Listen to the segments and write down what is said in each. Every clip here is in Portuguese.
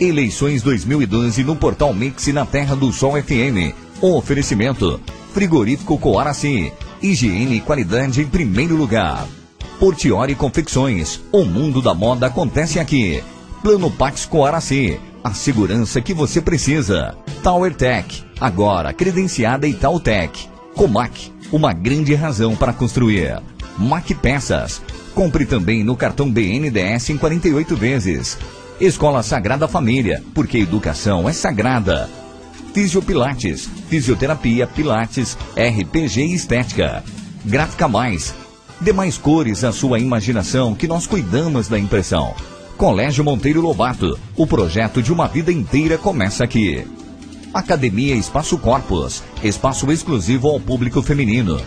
Eleições 2012 no Portal Mix e na Terra do Sol FM. O oferecimento. Frigorífico Coaraci. Higiene e qualidade em primeiro lugar. Portiori Confecções. O mundo da moda acontece aqui. Plano Pax Coaraci. A segurança que você precisa. Tower Tech. Agora credenciada Itautec. Comac. Uma grande razão para construir. Mac Peças. Compre também no cartão BNDS em 48 vezes. Escola Sagrada Família, porque educação é sagrada. Fisiopilates, fisioterapia, pilates, RPG estética. Gráfica Mais. Demais cores à sua imaginação que nós cuidamos da impressão. Colégio Monteiro Lobato. O projeto de uma vida inteira começa aqui. Academia Espaço Corpus. Espaço exclusivo ao público feminino.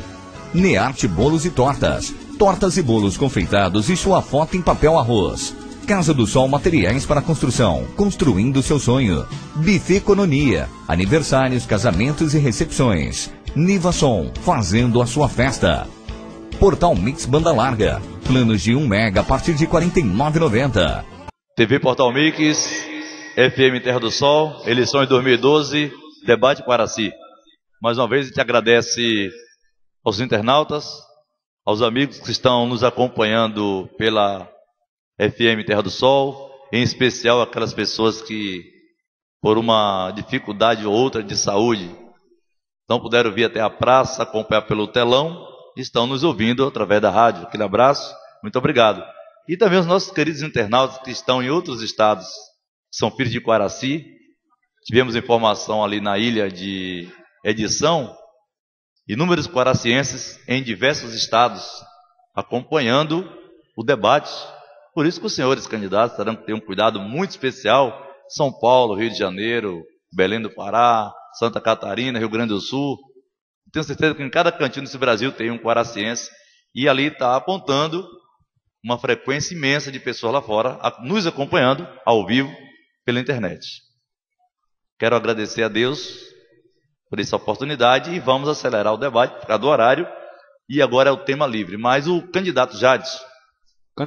Nearte Bolos e Tortas. Tortas e bolos confeitados e sua foto em papel arroz. Casa do Sol Materiais para Construção, construindo seu sonho. Bife Economia, aniversários, casamentos e recepções. Niva Som, fazendo a sua festa. Portal Mix Banda Larga, planos de 1 mega a partir de R$ 49,90. TV Portal Mix, FM Terra do Sol, eleições 2012, debate Quaraci. Mais uma vez a gente agradece aos internautas, aos amigos que estão nos acompanhando pela FM Terra do Sol, em especial aquelas pessoas que, por uma dificuldade ou outra de saúde, não puderam vir até a praça, acompanhar pelo telão, estão nos ouvindo através da rádio. Aquele abraço, muito obrigado. E também os nossos queridos internautas que estão em outros estados, São Filho de Quaraci, tivemos informação ali na ilha de Edição, inúmeros quaracienses em diversos estados acompanhando o debate por isso que os senhores candidatos terão que ter um cuidado muito especial. São Paulo, Rio de Janeiro, Belém do Pará, Santa Catarina, Rio Grande do Sul. Tenho certeza que em cada cantinho desse Brasil tem um quaraciense e ali está apontando uma frequência imensa de pessoas lá fora nos acompanhando ao vivo pela internet. Quero agradecer a Deus por essa oportunidade e vamos acelerar o debate por causa do horário. E agora é o tema livre. Mas o candidato Jades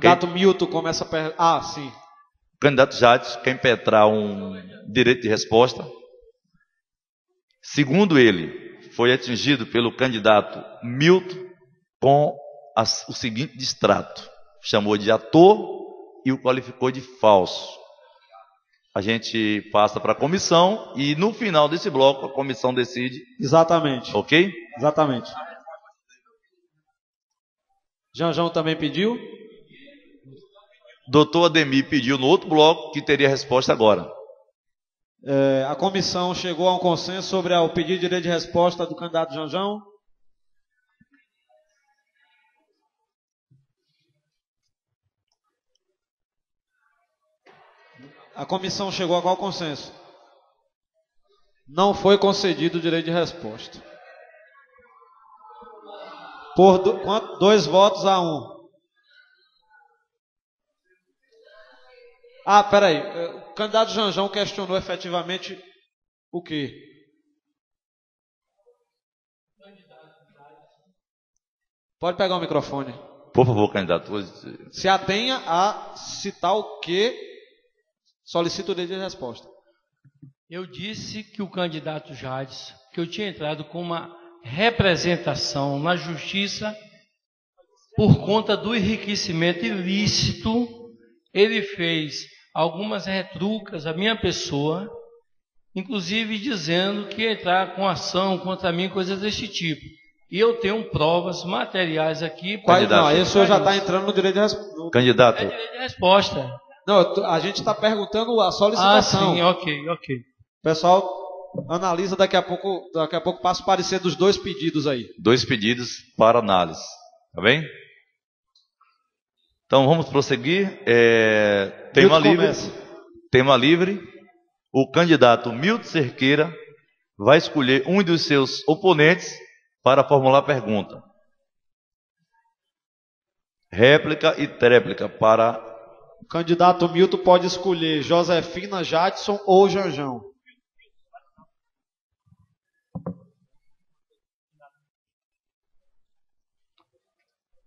Candidato quem... Milton começa a per... Ah, sim. O candidato Jades quer impetrar um direito de resposta. Segundo ele, foi atingido pelo candidato Milton com o seguinte distrato: chamou de ator e o qualificou de falso. A gente passa para a comissão e no final desse bloco a comissão decide. Exatamente. Ok? Exatamente. Janjão também pediu? Doutor Ademir pediu no outro bloco que teria resposta agora. É, a comissão chegou a um consenso sobre o pedido de direito de resposta do candidato Janjão. A comissão chegou a qual consenso? Não foi concedido o direito de resposta. Por do, dois votos a um. Ah, peraí. É, o candidato Janjão questionou efetivamente o quê? Pode pegar o microfone. Por favor, candidato. Se atenha a citar o que solicito o direito de resposta. Eu disse que o candidato Jades, que eu tinha entrado com uma representação na justiça por conta do enriquecimento ilícito, ele fez algumas retrucas à minha pessoa, inclusive dizendo que ia entrar com ação contra mim, coisas desse tipo. E eu tenho provas materiais aqui. Quais não? Aí o senhor já está entrando no direito de resposta. Candidato. É direito de resposta. Não, a gente está perguntando a solicitação. Ah, sim, ok, ok. Pessoal, analisa daqui a pouco, daqui a pouco passa o parecer dos dois pedidos aí. Dois pedidos para análise, tá bem? Então vamos prosseguir. É, tema livre. Começa. Tema livre. O candidato Milton Cerqueira vai escolher um dos seus oponentes para formular a pergunta. Réplica e tréplica para. O candidato Milton pode escolher Josefina, Jadson ou Janjão.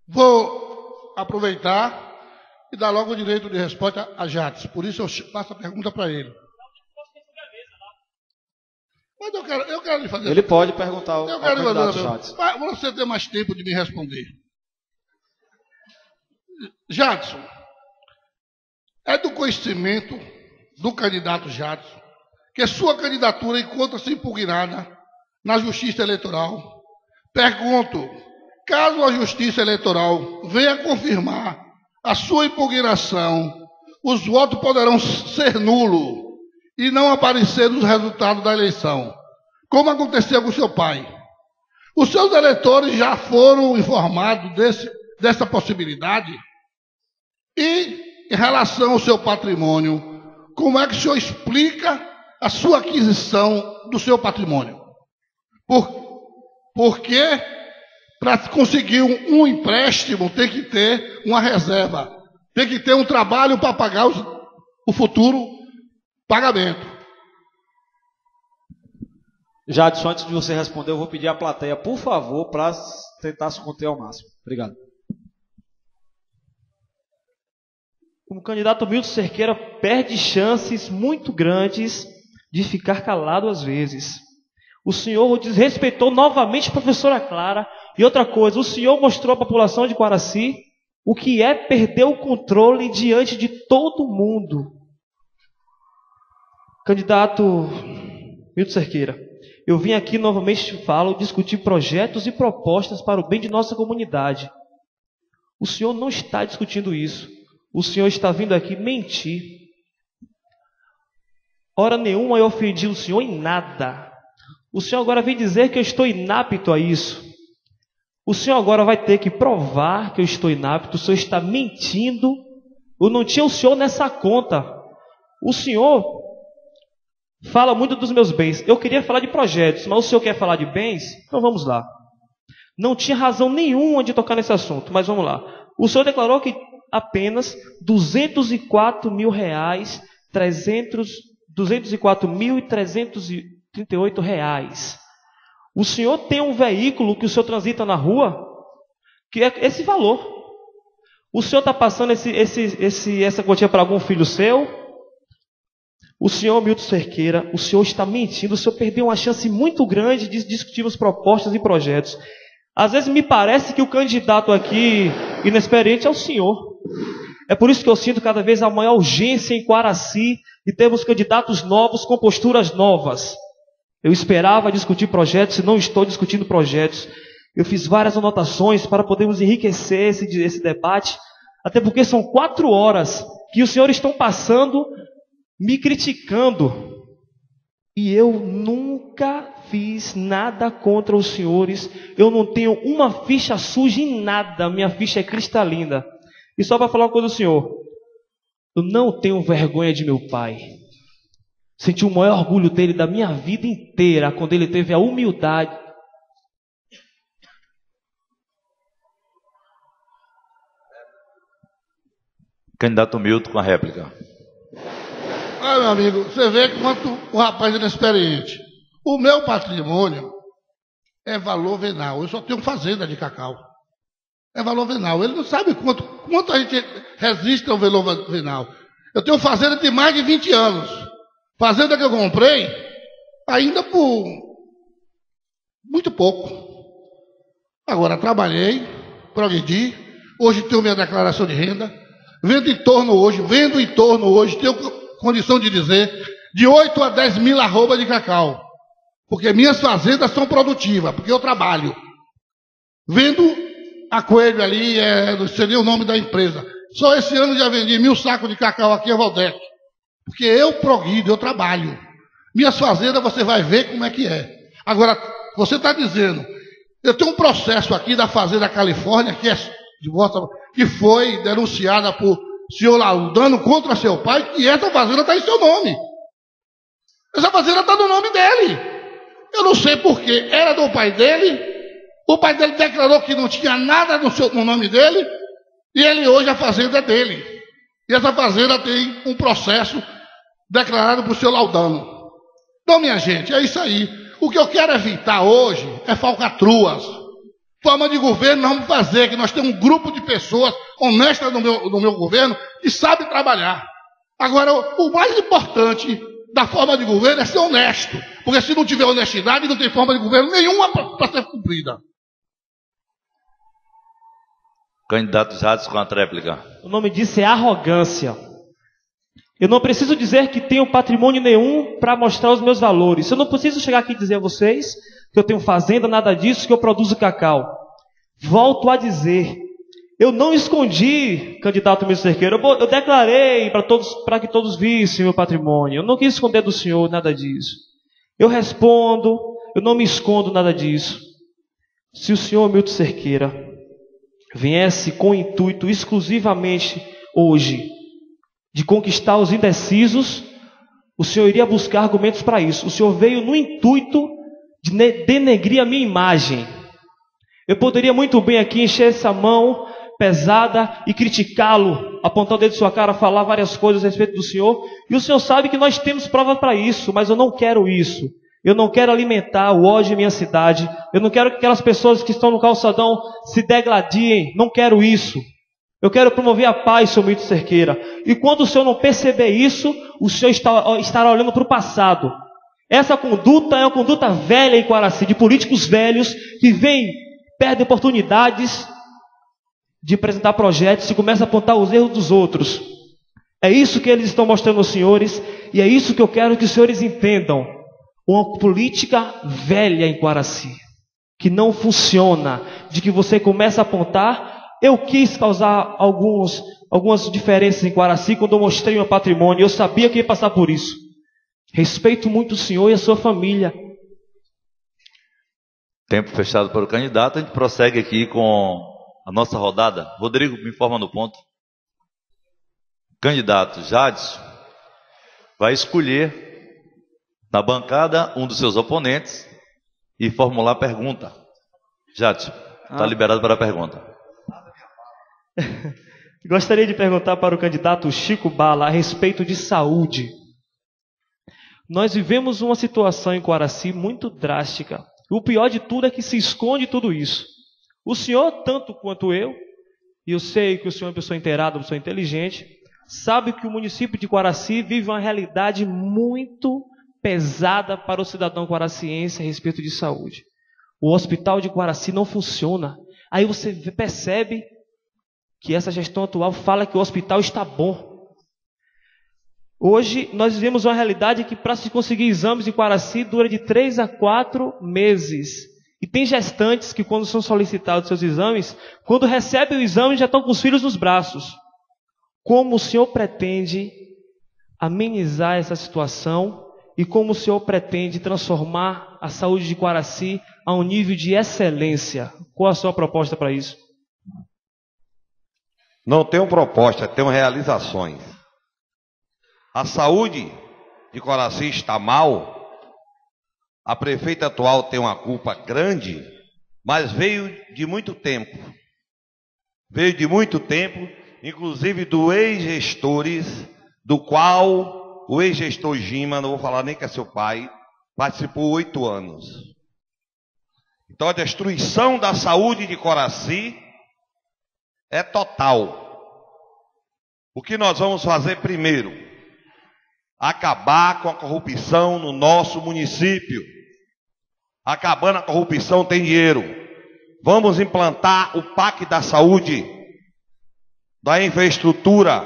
Vou aproveitar e dar logo o direito de resposta a Jades. Por isso eu passo a pergunta para ele. Mas eu quero, eu quero lhe fazer. Ele pode perguntar ao, eu ao quero candidato fazer. Para você ter mais tempo de me responder. Jadson, é do conhecimento do candidato Jadson que sua candidatura encontra-se impugnada na Justiça Eleitoral. Pergunto, caso a Justiça Eleitoral venha confirmar a sua impugnação, os votos poderão ser nulos e não aparecer nos resultados da eleição, como aconteceu com seu pai. Os seus eleitores já foram informados desse, dessa possibilidade? E, em relação ao seu patrimônio, como é que o senhor explica a sua aquisição do seu patrimônio? Por, porque para conseguir um, um, empréstimo tem que ter uma reserva, tem que ter um trabalho para pagar os, o futuro pagamento. Jadson, antes de você responder, eu vou pedir à plateia, por favor, para tentar se conter ao máximo. Obrigado. O candidato Milton Cerqueira perde chances muito grandes de ficar calado às vezes. O senhor desrespeitou novamente a professora Clara. E outra coisa, o senhor mostrou à população de Guaraci o que é perder o controle diante de todo mundo. Candidato Milton Cerqueira, eu vim aqui novamente te falo discutir projetos e propostas para o bem de nossa comunidade. O senhor não está discutindo isso. O senhor está vindo aqui mentir. Hora nenhuma eu ofendi o senhor em nada. O senhor agora vem dizer que eu estou inapto a isso. O senhor agora vai ter que provar que eu estou inapto. O senhor está mentindo. Eu não tinha o senhor nessa conta. O senhor fala muito dos meus bens. Eu queria falar de projetos, mas o senhor quer falar de bens? Então vamos lá. Não tinha razão nenhuma de tocar nesse assunto, mas vamos lá. O senhor declarou que apenas 204 mil reais, 300, 204 mil e 338 reais. O senhor tem um veículo que o senhor transita na rua, que é esse valor. O senhor está passando esse, esse, esse, essa quantia para algum filho seu? O senhor Milton Cerqueira, o senhor está mentindo, o senhor perdeu uma chance muito grande de discutir as propostas e projetos. Às vezes me parece que o candidato aqui inexperiente é o senhor. É por isso que eu sinto cada vez a maior urgência em Quaraci e temos candidatos novos com posturas novas. Eu esperava discutir projetos e não estou discutindo projetos. Eu fiz várias anotações para podermos enriquecer esse, esse debate, até porque são quatro horas que os senhores estão passando me criticando. E eu nunca fiz nada contra os senhores. Eu não tenho uma ficha suja em nada. Minha ficha é cristalina. E só para falar uma coisa do senhor. Eu não tenho vergonha de meu pai. Senti o maior orgulho dele da minha vida inteira quando ele teve a humildade. Candidato Milton com a réplica. Ah, meu amigo, você vê quanto o rapaz é inexperiente. O meu patrimônio é valor venal. Eu só tenho fazenda de cacau é valor venal. Ele não sabe quanto, quanto a gente resiste ao valor venal. Eu tenho fazenda de mais de 20 anos. Fazenda que eu comprei, ainda por muito pouco. Agora, trabalhei, progredi, hoje tenho minha declaração de renda, vendo em torno hoje, vendo em torno hoje, tenho condição de dizer, de 8 a 10 mil arrobas de cacau. Porque minhas fazendas são produtivas, porque eu trabalho. Vendo a Coelho ali, é, seria o nome da empresa. Só esse ano já vendi mil sacos de cacau aqui a Valdec. Porque eu progrido, eu trabalho. Minhas fazendas você vai ver como é que é. Agora, você está dizendo, eu tenho um processo aqui da Fazenda Califórnia, que, é de volta, que foi denunciada por senhor Laudano contra seu pai, que essa fazenda está em seu nome. Essa fazenda está no nome dele. Eu não sei porquê. Era do pai dele, o pai dele declarou que não tinha nada no, seu, no nome dele, e ele hoje a fazenda é dele. E essa fazenda tem um processo declarado por seu Laudano. Então, minha gente, é isso aí. O que eu quero evitar hoje é falcatruas. Forma de governo nós vamos fazer, que nós temos um grupo de pessoas honestas no meu, no meu governo que sabe trabalhar. Agora, o mais importante da forma de governo é ser honesto. Porque se não tiver honestidade, não tem forma de governo nenhuma para ser cumprida. Candidato Jades com a tréplica. O nome disso é arrogância. Eu não preciso dizer que tenho patrimônio nenhum para mostrar os meus valores. Eu não preciso chegar aqui e dizer a vocês que eu tenho fazenda, nada disso, que eu produzo cacau. Volto a dizer, eu não escondi, candidato ministro Cerqueiro, eu, declarei para que todos vissem meu patrimônio. Eu não quis esconder do senhor nada disso. Eu respondo, eu não me escondo nada disso. Se o senhor Milton Cerqueira viesse com o intuito exclusivamente hoje de conquistar os indecisos, o senhor iria buscar argumentos para isso. O senhor veio no intuito de denegrir a minha imagem. Eu poderia muito bem aqui encher essa mão pesada e criticá-lo, apontar o dedo em sua cara, falar várias coisas a respeito do senhor, e o senhor sabe que nós temos prova para isso, mas eu não quero isso. Eu não quero alimentar o ódio em minha cidade. Eu não quero que aquelas pessoas que estão no calçadão se degladiem. Não quero isso. Eu quero promover a paz, seu mito cerqueira. E quando o senhor não perceber isso, o senhor está, estará olhando para o passado. Essa conduta é uma conduta velha em Quaraci, de políticos velhos que vêm, perdem oportunidades de apresentar projetos e começam a apontar os erros dos outros. É isso que eles estão mostrando aos senhores e é isso que eu quero que os senhores entendam. Uma política velha em Quaraci, que não funciona, de que você começa a apontar eu quis causar alguns, algumas diferenças em Guaraci quando eu mostrei meu patrimônio. Eu sabia que ia passar por isso. Respeito muito o senhor e a sua família. Tempo fechado para o candidato. A gente prossegue aqui com a nossa rodada. Rodrigo, me informa no ponto. Candidato Jadson vai escolher na bancada um dos seus oponentes e formular a pergunta. Jadson, está ah. liberado para a pergunta. Gostaria de perguntar para o candidato Chico Bala a respeito de saúde. Nós vivemos uma situação em Coraci muito drástica. O pior de tudo é que se esconde tudo isso. O senhor, tanto quanto eu, e eu sei que o senhor é uma pessoa inteirada, uma pessoa inteligente, sabe que o município de Coraci vive uma realidade muito pesada para o cidadão quaraciense a respeito de saúde. O hospital de Coraci não funciona. Aí você percebe que essa gestão atual fala que o hospital está bom. Hoje nós vivemos uma realidade que para se conseguir exames em Quaraci dura de três a quatro meses. E tem gestantes que quando são solicitados seus exames, quando recebem o exame já estão com os filhos nos braços. Como o senhor pretende amenizar essa situação e como o senhor pretende transformar a saúde de Quaraci a um nível de excelência? Qual a sua proposta para isso? Não tenho proposta, tenho realizações. A saúde de Coraci está mal. A prefeita atual tem uma culpa grande, mas veio de muito tempo. Veio de muito tempo, inclusive do ex-gestores, do qual o ex-gestor Gima, não vou falar nem que é seu pai, participou oito anos. Então a destruição da saúde de Coraci é total. O que nós vamos fazer primeiro? Acabar com a corrupção no nosso município. Acabando a corrupção tem dinheiro. Vamos implantar o PAC da saúde, da infraestrutura.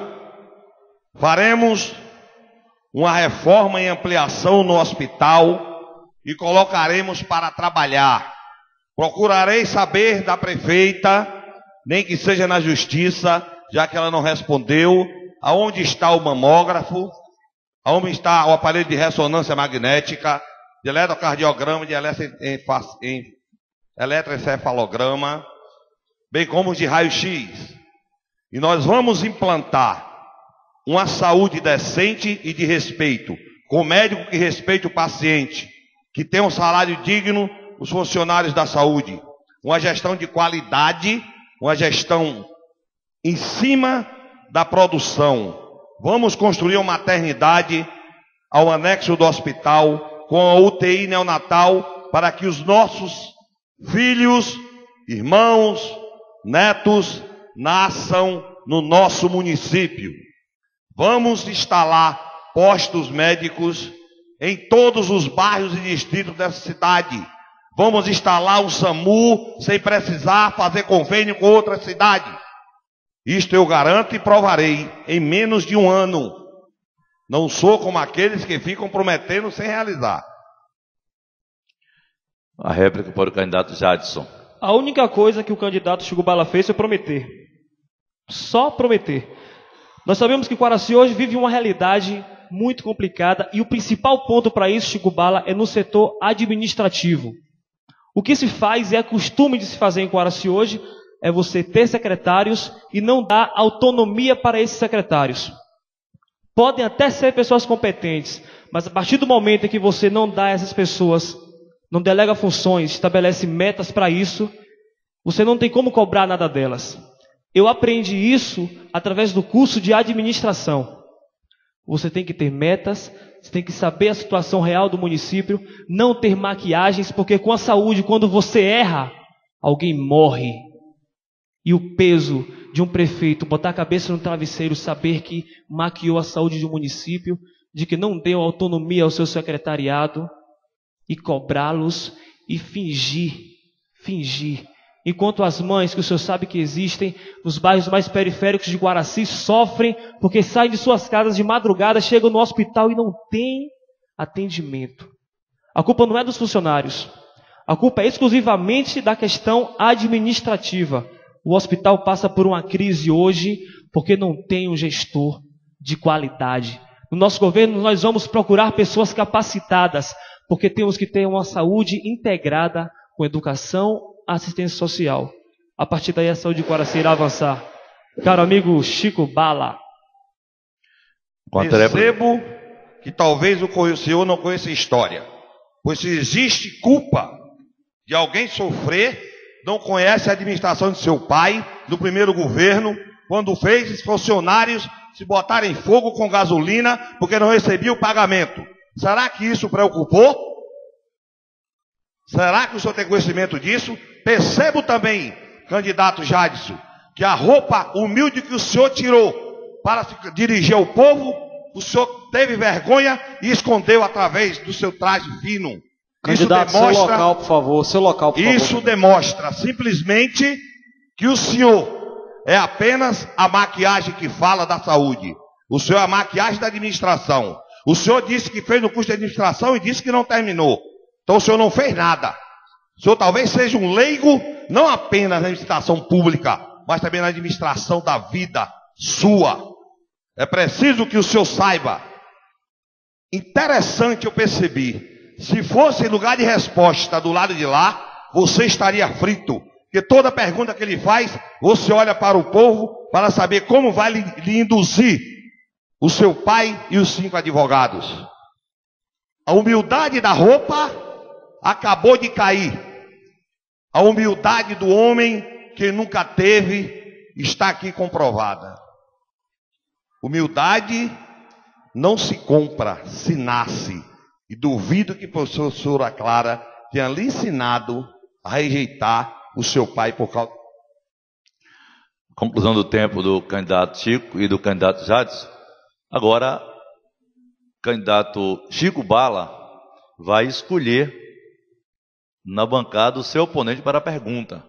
Faremos uma reforma e ampliação no hospital e colocaremos para trabalhar. Procurarei saber da prefeita nem que seja na justiça, já que ela não respondeu, aonde está o mamógrafo, aonde está o aparelho de ressonância magnética, de eletrocardiograma, de eletroencefalograma, bem como de raio-x. E nós vamos implantar uma saúde decente e de respeito, com médico que respeite o paciente, que tenha um salário digno, os funcionários da saúde, uma gestão de qualidade uma gestão em cima da produção. Vamos construir uma maternidade ao anexo do hospital com a UTI neonatal para que os nossos filhos, irmãos, netos nasçam no nosso município. Vamos instalar postos médicos em todos os bairros e distritos dessa cidade. Vamos instalar um SAMU sem precisar fazer convênio com outra cidade. Isto eu garanto e provarei em menos de um ano. Não sou como aqueles que ficam prometendo sem realizar. A réplica para o candidato Jadson. A única coisa que o candidato Chico Bala fez foi prometer. Só prometer. Nós sabemos que Quaraci hoje vive uma realidade muito complicada e o principal ponto para isso, Chico Bala, é no setor administrativo. O que se faz e é costume de se fazer em Quaraci hoje é você ter secretários e não dar autonomia para esses secretários. Podem até ser pessoas competentes, mas a partir do momento em que você não dá a essas pessoas não delega funções, estabelece metas para isso, você não tem como cobrar nada delas. Eu aprendi isso através do curso de administração. Você tem que ter metas, você tem que saber a situação real do município, não ter maquiagens, porque com a saúde, quando você erra, alguém morre. E o peso de um prefeito botar a cabeça no travesseiro, saber que maquiou a saúde de um município, de que não deu autonomia ao seu secretariado, e cobrá-los e fingir, fingir. Enquanto as mães, que o senhor sabe que existem, nos bairros mais periféricos de Guaraci, sofrem porque saem de suas casas de madrugada, chegam no hospital e não têm atendimento. A culpa não é dos funcionários. A culpa é exclusivamente da questão administrativa. O hospital passa por uma crise hoje porque não tem um gestor de qualidade. No nosso governo, nós vamos procurar pessoas capacitadas porque temos que ter uma saúde integrada com educação, assistência social. A partir daí a saúde de Guaraci irá avançar. Caro amigo Chico Bala. Percebo que talvez o senhor não conheça a história. Pois se existe culpa de alguém sofrer, não conhece a administração de seu pai, do primeiro governo, quando fez os funcionários se botarem fogo com gasolina porque não recebiam o pagamento. Será que isso preocupou? Será que o senhor tem conhecimento disso? Percebo também, candidato Jadson, que a roupa humilde que o senhor tirou para se dirigir ao povo, o senhor teve vergonha e escondeu através do seu traje fino. Candidato, isso demonstra, seu local, por favor, seu local, por Isso favor. demonstra simplesmente que o senhor é apenas a maquiagem que fala da saúde. O senhor é a maquiagem da administração. O senhor disse que fez no curso de administração e disse que não terminou. Então o senhor não fez nada. O senhor talvez seja um leigo, não apenas na administração pública, mas também na administração da vida sua. É preciso que o senhor saiba. Interessante eu percebi. Se fosse lugar de resposta do lado de lá, você estaria frito. Porque toda pergunta que ele faz, você olha para o povo para saber como vai lhe induzir o seu pai e os cinco advogados. A humildade da roupa acabou de cair. A humildade do homem que nunca teve está aqui comprovada. Humildade não se compra, se nasce. E duvido que a professora Clara tenha lhe ensinado a rejeitar o seu pai por causa. Conclusão do tempo do candidato Chico e do candidato Jadson. Agora, candidato Chico Bala vai escolher na bancada o seu oponente para a pergunta.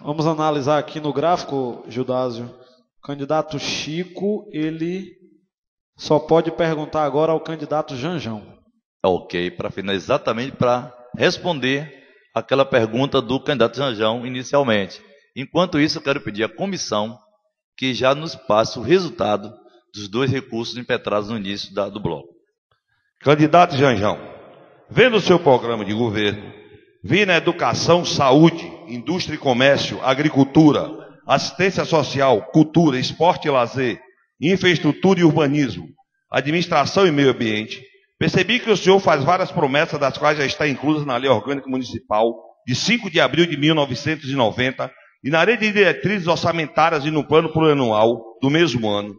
Vamos analisar aqui no gráfico, Judásio. O candidato Chico, ele só pode perguntar agora ao candidato Janjão. Ok, para finalizar, exatamente para responder aquela pergunta do candidato Janjão inicialmente. Enquanto isso, eu quero pedir à comissão que já nos passe o resultado dos dois recursos impetrados no início da, do bloco. Candidato Janjão, vendo o seu programa de governo, vi na educação, saúde, indústria e comércio, agricultura, assistência social, cultura, esporte e lazer, infraestrutura e urbanismo, administração e meio ambiente, percebi que o senhor faz várias promessas, das quais já está inclusa na Lei Orgânica Municipal de 5 de abril de 1990 e na lei de diretrizes orçamentárias e no plano plurianual do mesmo ano.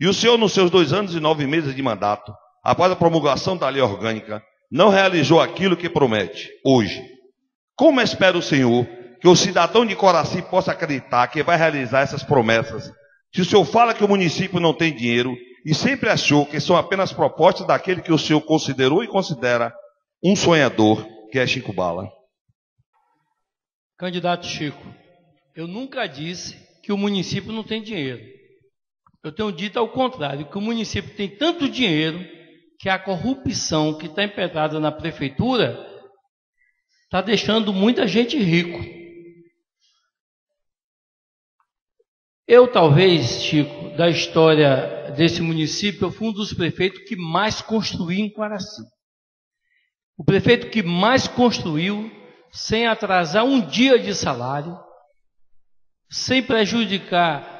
E o senhor, nos seus dois anos e nove meses de mandato, após a promulgação da lei orgânica, não realizou aquilo que promete hoje. Como espera o senhor que o cidadão de Coraci possa acreditar que vai realizar essas promessas? Se o senhor fala que o município não tem dinheiro e sempre achou que são apenas propostas daquele que o senhor considerou e considera um sonhador, que é Chico Bala. Candidato Chico, eu nunca disse que o município não tem dinheiro. Eu tenho dito ao contrário, que o município tem tanto dinheiro que a corrupção que está impetrada na prefeitura está deixando muita gente rico. Eu, talvez, Chico, da história desse município, eu fui um dos prefeitos que mais construiu em Quaraci. O prefeito que mais construiu, sem atrasar um dia de salário, sem prejudicar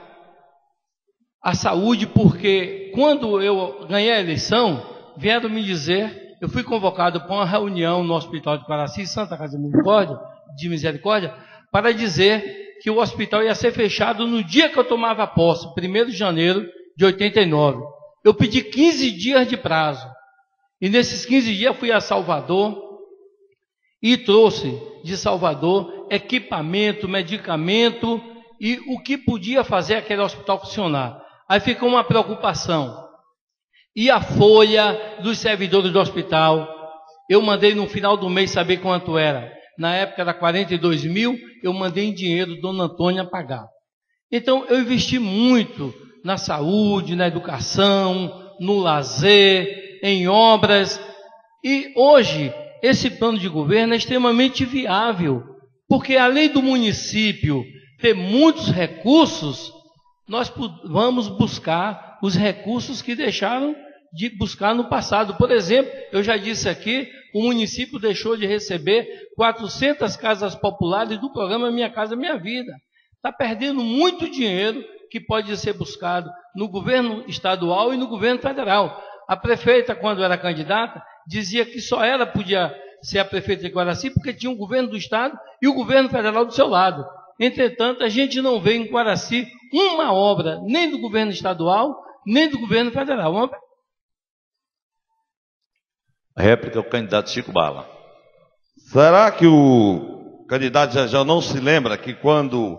a saúde, porque quando eu ganhei a eleição, vieram me dizer, eu fui convocado para uma reunião no Hospital de Quaraci, Santa Casa de Misericórdia, de Misericórdia, para dizer que o hospital ia ser fechado no dia que eu tomava posse, 1 de janeiro de 89. Eu pedi 15 dias de prazo. E nesses 15 dias fui a Salvador e trouxe de Salvador equipamento, medicamento e o que podia fazer aquele hospital funcionar. Aí ficou uma preocupação. E a folha dos servidores do hospital, eu mandei no final do mês saber quanto era. Na época era 42 mil, eu mandei em dinheiro Dona Antônia pagar. Então eu investi muito na saúde, na educação, no lazer, em obras. E hoje esse plano de governo é extremamente viável, porque além do município ter muitos recursos, nós vamos buscar os recursos que deixaram de buscar no passado. Por exemplo, eu já disse aqui, o município deixou de receber 400 casas populares do programa Minha Casa Minha Vida. Está perdendo muito dinheiro que pode ser buscado no governo estadual e no governo federal. A prefeita, quando era candidata, dizia que só ela podia ser a prefeita de Guaraci porque tinha o governo do estado e o governo federal do seu lado. Entretanto, a gente não vê em Guaraci uma obra, nem do governo estadual, nem do governo federal. Uma... Réplica é o candidato Chico Bala. Será que o candidato já não se lembra que quando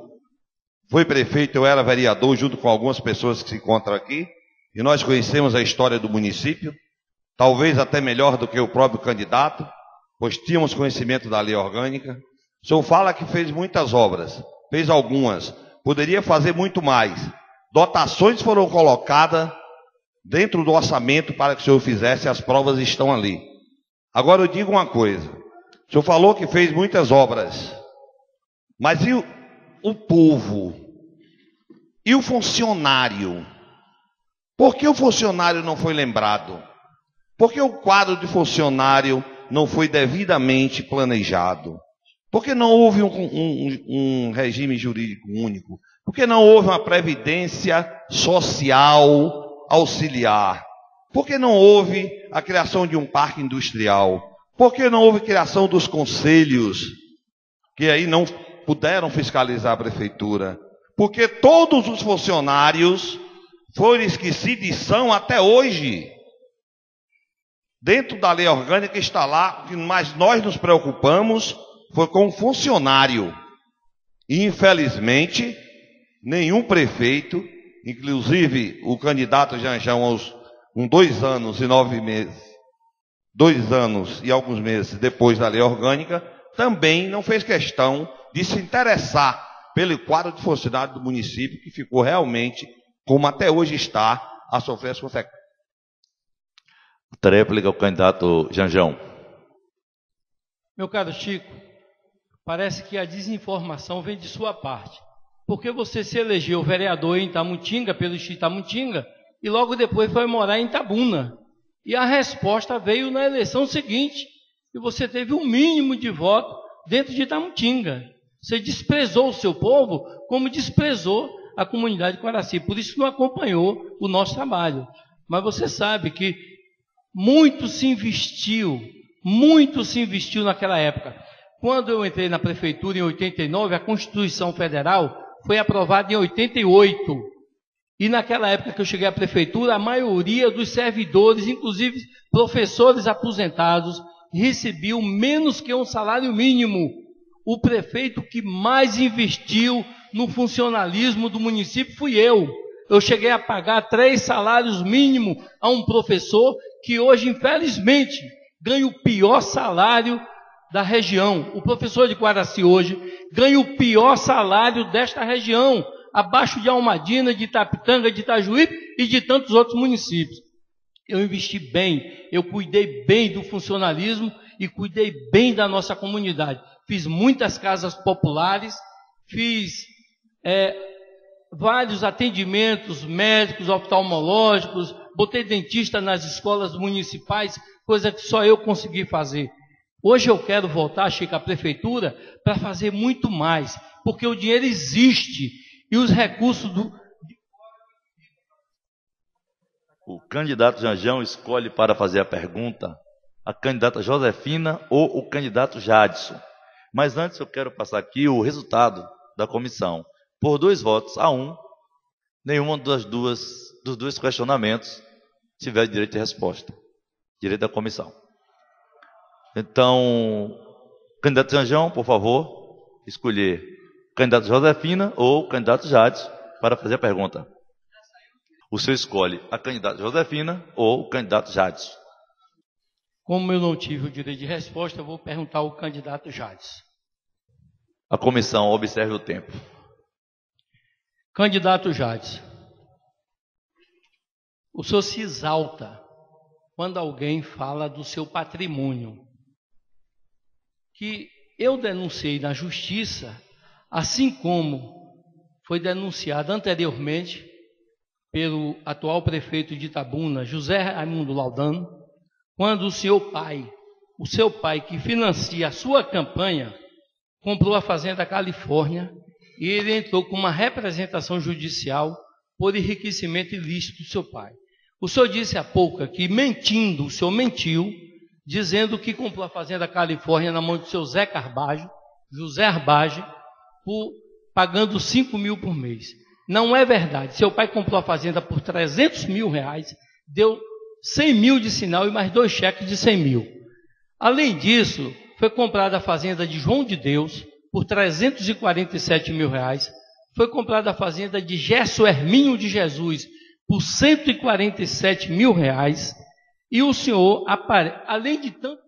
foi prefeito eu era vereador junto com algumas pessoas que se encontram aqui e nós conhecemos a história do município, talvez até melhor do que o próprio candidato, pois tínhamos conhecimento da lei orgânica. O senhor fala que fez muitas obras, fez algumas, poderia fazer muito mais. Dotações foram colocadas dentro do orçamento para que o senhor fizesse, as provas estão ali. Agora eu digo uma coisa: o senhor falou que fez muitas obras, mas e o, o povo? E o funcionário? Por que o funcionário não foi lembrado? Por que o quadro de funcionário não foi devidamente planejado? Por que não houve um, um, um regime jurídico único? Por que não houve uma previdência social auxiliar? Por que não houve a criação de um parque industrial? Por que não houve criação dos conselhos, que aí não puderam fiscalizar a prefeitura? Porque todos os funcionários foram esquecidos e são até hoje. Dentro da lei orgânica está lá, mas nós nos preocupamos foi com um funcionário. E, infelizmente, nenhum prefeito, inclusive o candidato Janjão aos um, dois anos e nove meses, dois anos e alguns meses depois da lei orgânica, também não fez questão de se interessar pelo quadro de funcionário do município, que ficou realmente, como até hoje está, a sofrer as consequências. Tréplica ao candidato Janjão. Meu caro Chico, parece que a desinformação vem de sua parte. Porque você se elegeu vereador em Tamutinga, pelo Itamutinga, e logo depois foi morar em Tabuna. E a resposta veio na eleição seguinte. E você teve um mínimo de voto dentro de Tamutinga. Você desprezou o seu povo como desprezou a comunidade de Quaraci. Por isso não acompanhou o nosso trabalho. Mas você sabe que muito se investiu, muito se investiu naquela época. Quando eu entrei na prefeitura em 89, a Constituição Federal foi aprovada em 88. E naquela época que eu cheguei à prefeitura, a maioria dos servidores, inclusive professores aposentados, recebiam menos que um salário mínimo. O prefeito que mais investiu no funcionalismo do município fui eu. Eu cheguei a pagar três salários mínimos a um professor que hoje, infelizmente, ganha o pior salário da região. O professor de Guaraci hoje ganha o pior salário desta região, abaixo de Almadina, de Itapitanga, de Itajuí e de tantos outros municípios. Eu investi bem, eu cuidei bem do funcionalismo e cuidei bem da nossa comunidade. Fiz muitas casas populares, fiz é, vários atendimentos médicos, oftalmológicos, botei dentista nas escolas municipais, coisa que só eu consegui fazer. Hoje eu quero voltar, Chico, à prefeitura para fazer muito mais, porque o dinheiro existe e os recursos do. O candidato Janjão escolhe para fazer a pergunta a candidata Josefina ou o candidato Jadson. Mas antes eu quero passar aqui o resultado da comissão. Por dois votos a um, nenhuma das duas dos dois questionamentos tiver direito de resposta. Direito da comissão. Então, candidato Janjão, por favor, escolher candidato Josefina ou candidato Jades para fazer a pergunta. O senhor escolhe a candidata Josefina ou o candidato Jades. Como eu não tive o direito de resposta, eu vou perguntar ao candidato Jades. A comissão observe o tempo. Candidato Jades, o senhor se exalta quando alguém fala do seu patrimônio. Que eu denunciei na justiça, assim como foi denunciado anteriormente pelo atual prefeito de Itabuna, José Raimundo Laudano, quando o seu pai, o seu pai que financia a sua campanha, comprou a Fazenda Califórnia e ele entrou com uma representação judicial por enriquecimento ilícito do seu pai. O senhor disse há pouco que mentindo, o senhor mentiu, dizendo que comprou a Fazenda Califórnia na mão do seu Zé Carbajo, José Arbage, por, pagando 5 mil por mês. Não é verdade. Seu pai comprou a fazenda por 300 mil reais, deu 100 mil de sinal e mais dois cheques de 100 mil. Além disso, foi comprada a fazenda de João de Deus por 347 mil reais. Foi comprada a fazenda de Gesso Herminho de Jesus por 147 mil reais. E o senhor, além de tanto.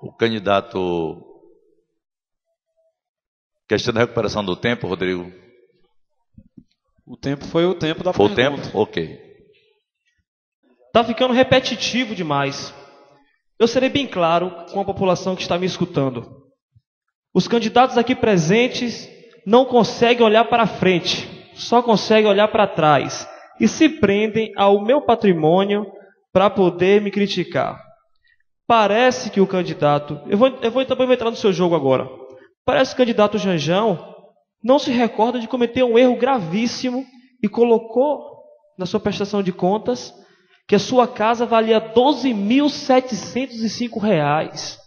O candidato. Questão da recuperação do tempo, Rodrigo. O tempo foi o tempo da Foi o pergunta. tempo? Ok. Está ficando repetitivo demais. Eu serei bem claro com a população que está me escutando. Os candidatos aqui presentes não conseguem olhar para frente, só conseguem olhar para trás e se prendem ao meu patrimônio para poder me criticar. Parece que o candidato, eu vou, eu vou também entrar no seu jogo agora. Parece que o candidato Janjão não se recorda de cometer um erro gravíssimo e colocou na sua prestação de contas que a sua casa valia 12.705 reais.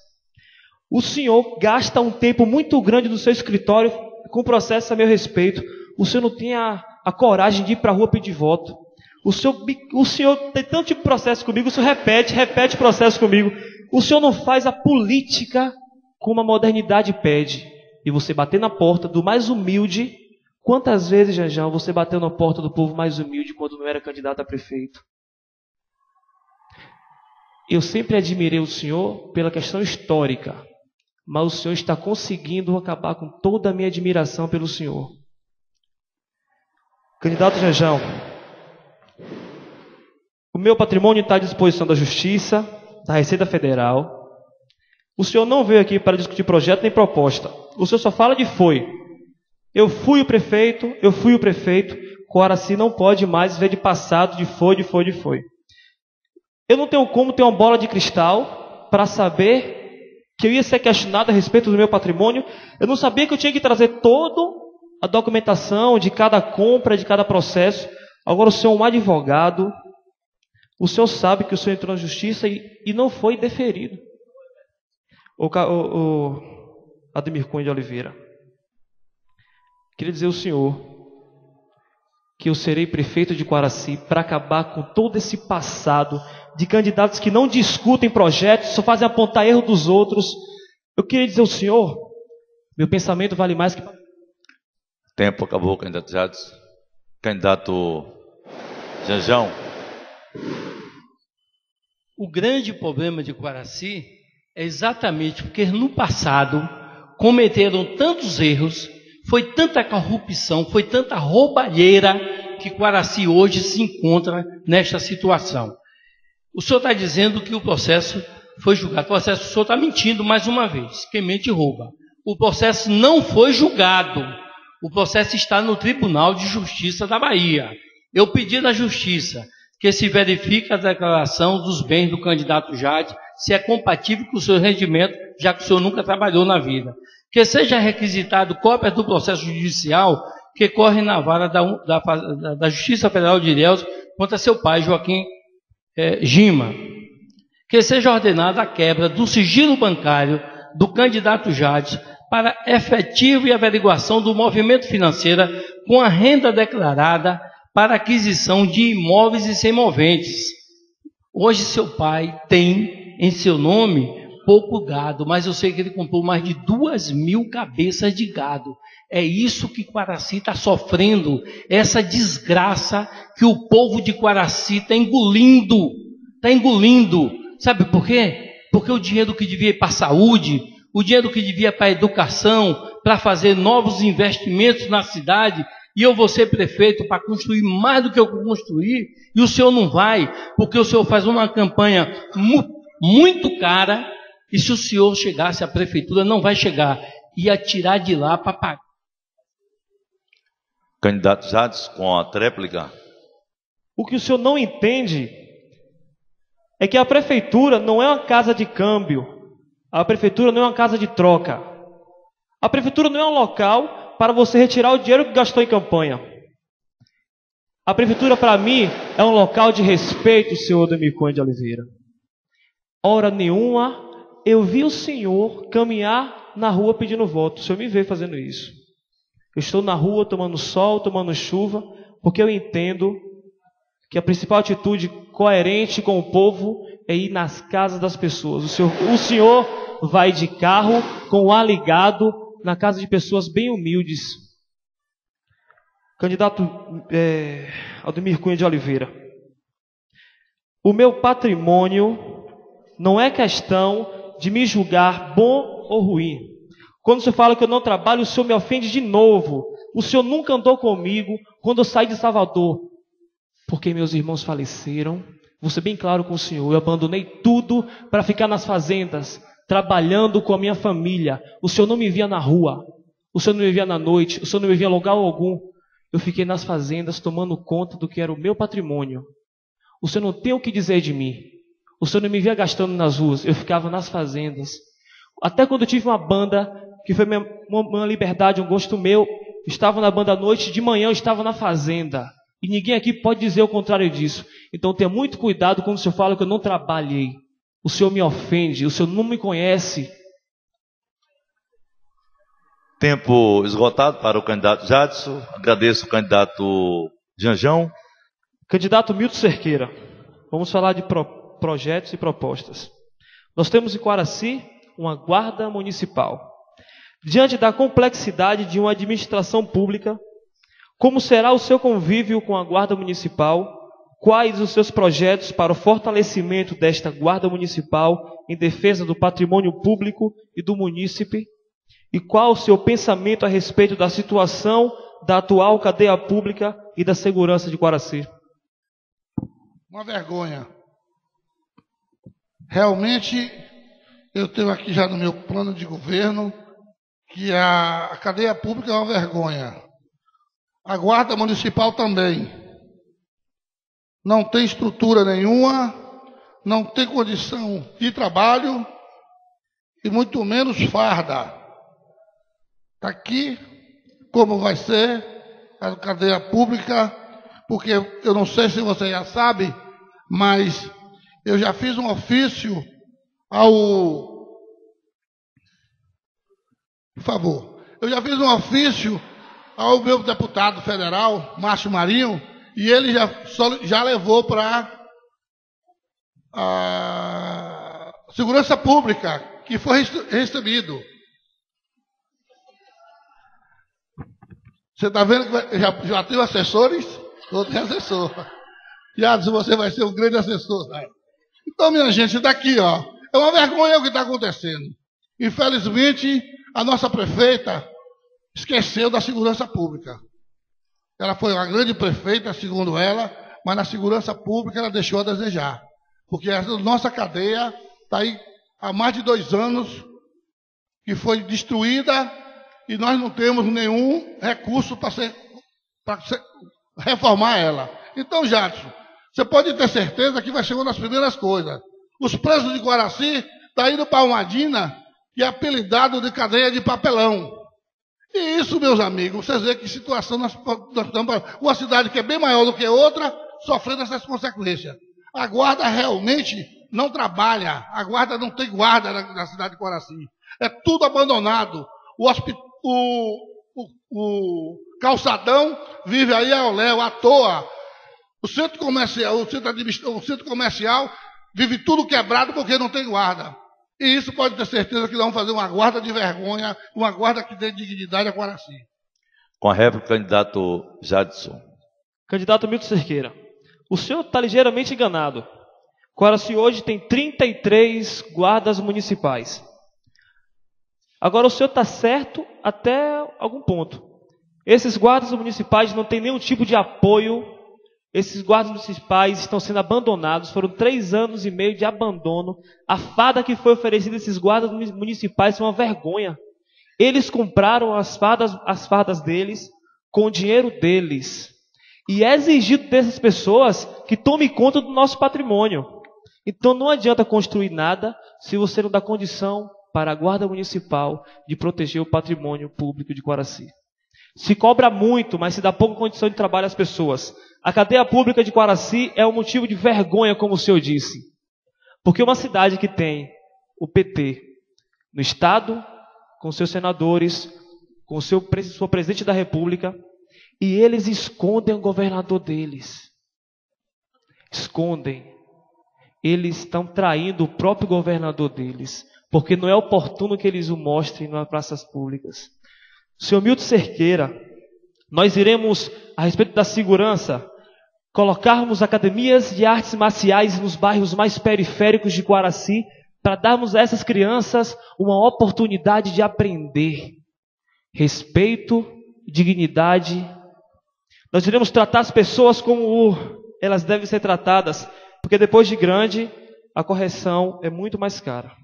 O senhor gasta um tempo muito grande no seu escritório com processo a meu respeito. O senhor não tem a, a coragem de ir para a rua pedir voto. O senhor, o senhor tem tanto tipo de processo comigo, o senhor repete, repete processo comigo. O senhor não faz a política como a modernidade pede. E você bater na porta do mais humilde. Quantas vezes, Janjão, você bateu na porta do povo mais humilde quando não era candidato a prefeito? Eu sempre admirei o senhor pela questão histórica, mas o senhor está conseguindo acabar com toda a minha admiração pelo senhor. Candidato Janjão, o meu patrimônio está à disposição da Justiça, da Receita Federal. O senhor não veio aqui para discutir projeto nem proposta. O senhor só fala de foi. Eu fui o prefeito, eu fui o prefeito. Coaraci não pode mais ver de passado, de foi, de foi, de foi. Eu não tenho como ter uma bola de cristal para saber que eu ia ser questionado a respeito do meu patrimônio. Eu não sabia que eu tinha que trazer toda a documentação de cada compra, de cada processo. Agora o senhor é um advogado. O senhor sabe que o senhor entrou na justiça e, e não foi deferido. O, o, o Ademir Cunha de Oliveira. Queria dizer ao senhor que eu serei prefeito de Quaraci para acabar com todo esse passado de candidatos que não discutem projetos, só fazem apontar erro dos outros. Eu queria dizer ao senhor Meu pensamento vale mais que. Tempo acabou, candidato Jadson. Candidato Janjão. O grande problema de Guaraci é exatamente porque no passado cometeram tantos erros, foi tanta corrupção, foi tanta roubalheira que Guaraci hoje se encontra nesta situação. O senhor está dizendo que o processo foi julgado. O processo, o senhor está mentindo mais uma vez. Quem mente rouba. O processo não foi julgado. O processo está no Tribunal de Justiça da Bahia. Eu pedi na Justiça que se verifique a declaração dos bens do candidato Jade, se é compatível com o seu rendimento, já que o senhor nunca trabalhou na vida. Que seja requisitado cópias do processo judicial que corre na vara da, da, da Justiça Federal de Ilhéus contra seu pai, Joaquim é, Gima. Que seja ordenada a quebra do sigilo bancário do candidato Jade para efetivo e averiguação do movimento financeiro com a renda declarada para aquisição de imóveis e semoventes. Hoje seu pai tem em seu nome pouco gado, mas eu sei que ele comprou mais de duas mil cabeças de gado. É isso que Quaraci está sofrendo, essa desgraça que o povo de Quaraci está engolindo, está engolindo. Sabe por quê? Porque o dinheiro que devia ir para a saúde, o dinheiro que devia para a educação, para fazer novos investimentos na cidade, e eu vou ser prefeito para construir mais do que eu construir, e o senhor não vai, porque o senhor faz uma campanha mu muito cara, e se o senhor chegasse à prefeitura, não vai chegar, ia tirar de lá para pagar. Candidato Jades, com a tréplica. O que o senhor não entende é que a prefeitura não é uma casa de câmbio, a prefeitura não é uma casa de troca. A prefeitura não é um local para você retirar o dinheiro que gastou em campanha. A prefeitura, para mim, é um local de respeito, senhor Demir Cunha de Oliveira. Hora nenhuma eu vi o senhor caminhar na rua pedindo voto. O senhor me vê fazendo isso. Eu estou na rua tomando sol, tomando chuva, porque eu entendo que a principal atitude coerente com o povo é ir nas casas das pessoas. O senhor, o senhor vai de carro com o ar ligado na casa de pessoas bem humildes. Candidato é, Aldemir Cunha de Oliveira. O meu patrimônio não é questão de me julgar bom ou ruim. Quando você fala que eu não trabalho, o senhor me ofende de novo. O senhor nunca andou comigo quando eu saí de Salvador. Porque meus irmãos faleceram. Vou ser bem claro com o senhor. Eu abandonei tudo para ficar nas fazendas trabalhando com a minha família. O Senhor não me via na rua, o Senhor não me via na noite, o Senhor não me via em lugar algum. Eu fiquei nas fazendas tomando conta do que era o meu patrimônio. O Senhor não tem o que dizer de mim. O Senhor não me via gastando nas ruas, eu ficava nas fazendas. Até quando eu tive uma banda, que foi minha, uma liberdade, um gosto meu, estava na banda à noite, de manhã eu estava na fazenda. E ninguém aqui pode dizer o contrário disso. Então tenha muito cuidado quando o Senhor fala que eu não trabalhei. O Senhor me ofende, o Senhor não me conhece. Tempo esgotado para o candidato Jadson. Agradeço o candidato Janjão. Candidato Milton Cerqueira. Vamos falar de pro projetos e propostas. Nós temos em Quaraci uma guarda municipal. Diante da complexidade de uma administração pública, como será o seu convívio com a guarda municipal Quais os seus projetos para o fortalecimento desta Guarda Municipal em defesa do patrimônio público e do munícipe? E qual o seu pensamento a respeito da situação da atual cadeia pública e da segurança de Guaraci? Uma vergonha. Realmente, eu tenho aqui já no meu plano de governo que a cadeia pública é uma vergonha. A Guarda Municipal também não tem estrutura nenhuma, não tem condição de trabalho e muito menos farda. Está aqui como vai ser a cadeia pública, porque eu não sei se você já sabe, mas eu já fiz um ofício ao. Por favor, eu já fiz um ofício ao meu deputado federal, Márcio Marinho, e ele já, já levou para a segurança pública, que foi recebido. Você está vendo que já, já tem assessores? Outro assessor. Jadson, você vai ser um grande assessor. Então, minha gente, daqui, ó, é uma vergonha o que está acontecendo. Infelizmente, a nossa prefeita esqueceu da segurança pública. Ela foi uma grande prefeita, segundo ela, mas na segurança pública ela deixou a desejar. Porque a nossa cadeia está aí há mais de dois anos que foi destruída e nós não temos nenhum recurso para reformar ela. Então, Jadson, você pode ter certeza que vai ser uma das primeiras coisas. Os presos de Guaraci estão tá indo para uma Dina que é apelidado de cadeia de papelão. E isso, meus amigos, vocês veem que situação nós, nós estamos. Uma cidade que é bem maior do que outra, sofrendo essas consequências. A guarda realmente não trabalha, a guarda não tem guarda na, na cidade de Coraci. É tudo abandonado. O, o, o, o calçadão vive aí ao léu, à toa. O centro comercial, o centro, o centro comercial vive tudo quebrado porque não tem guarda. E isso pode ter certeza que vão fazer uma guarda de vergonha, uma guarda que dê dignidade a Guaraci. Com a réplica, candidato Jadson. Candidato Milton Cerqueira. O senhor está ligeiramente enganado. Guaraci hoje tem 33 guardas municipais. Agora o senhor está certo até algum ponto. Esses guardas municipais não têm nenhum tipo de apoio esses guardas municipais estão sendo abandonados. Foram três anos e meio de abandono. A fada que foi oferecida a esses guardas municipais é uma vergonha. Eles compraram as fardas, as fardas deles com o dinheiro deles. E é exigido dessas pessoas que tome conta do nosso patrimônio. Então não adianta construir nada se você não dá condição para a guarda municipal de proteger o patrimônio público de Guaraci. Se cobra muito, mas se dá pouca condição de trabalho às pessoas. A cadeia pública de Quaraci é um motivo de vergonha, como o senhor disse. Porque uma cidade que tem o PT no Estado, com seus senadores, com seu, sua presidente da República, e eles escondem o governador deles. Escondem. Eles estão traindo o próprio governador deles, porque não é oportuno que eles o mostrem nas praças públicas. Senhor Milton Cerqueira, nós iremos, a respeito da segurança, colocarmos academias de artes marciais nos bairros mais periféricos de Guaraci, para darmos a essas crianças uma oportunidade de aprender respeito, dignidade. Nós iremos tratar as pessoas como elas devem ser tratadas, porque depois de grande, a correção é muito mais cara.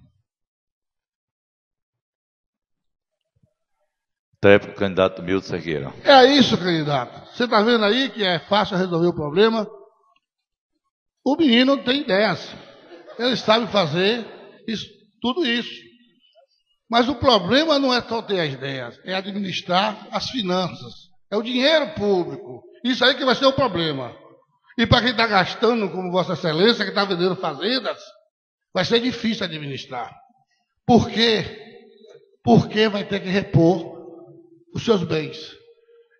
Tempo, candidato Milton Cerqueira. É isso, candidato. Você está vendo aí que é fácil resolver o problema? O menino tem ideias. Ele sabe fazer isso, tudo isso. Mas o problema não é só ter as ideias, é administrar as finanças. É o dinheiro público. Isso aí que vai ser o problema. E para quem está gastando, como Vossa Excelência, que está vendendo fazendas, vai ser difícil administrar. Por quê? Porque vai ter que repor os seus bens.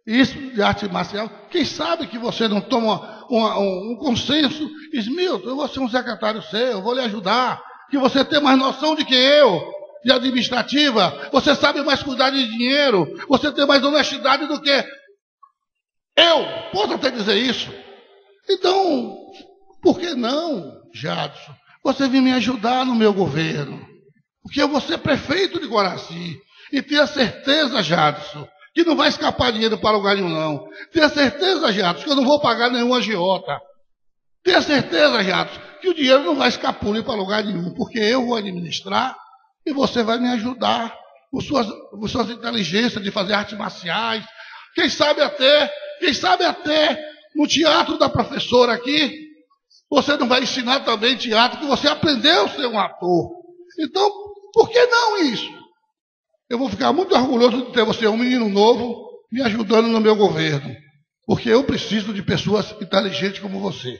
Isso de arte marcial, quem sabe que você não toma uma, um, um, consenso, diz, Milton, eu vou ser um secretário seu, eu vou lhe ajudar, que você tem mais noção de que eu, de administrativa, você sabe mais cuidar de dinheiro, você tem mais honestidade do que eu, posso até dizer isso. Então, por que não, Jadson? Você vir me ajudar no meu governo. Porque eu vou ser prefeito de Guaraci. E tenha certeza, Jadson, que não vai escapar dinheiro para lugar nenhum, não. Tenha certeza, Jadson, que eu não vou pagar nenhum agiota. Tenha certeza, Jadson, que o dinheiro não vai escapulir para lugar nenhum, porque eu vou administrar e você vai me ajudar com suas, com suas inteligências de fazer artes marciais. Quem sabe até, quem sabe até no teatro da professora aqui, você não vai ensinar também teatro, que você aprendeu a ser um ator. Então, por que não isso? Eu vou ficar muito orgulhoso de ter você, um menino novo, me ajudando no meu governo. Porque eu preciso de pessoas inteligentes como você.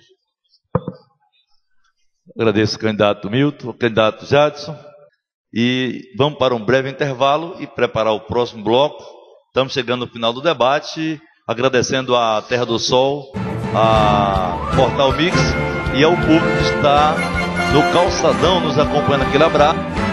Agradeço candidato Milton, candidato Jadson. E vamos para um breve intervalo e preparar o próximo bloco. Estamos chegando ao final do debate, agradecendo a Terra do Sol, a Portal Mix e ao público que está no calçadão nos acompanhando. Aquele abraço.